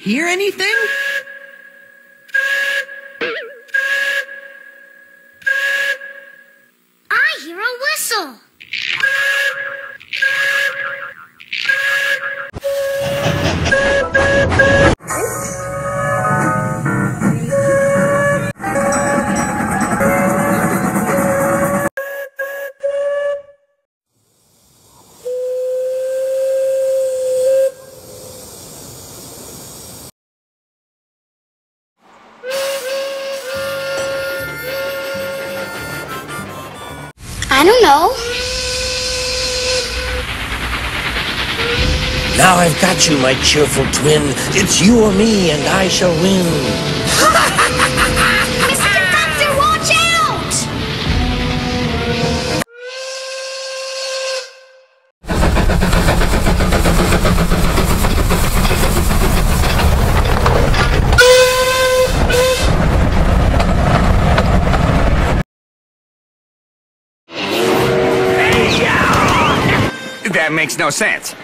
Hear anything? I hear a whistle. I don't know. Now I've got you, my cheerful twin. It's you or me, and I shall win. Makes no sense.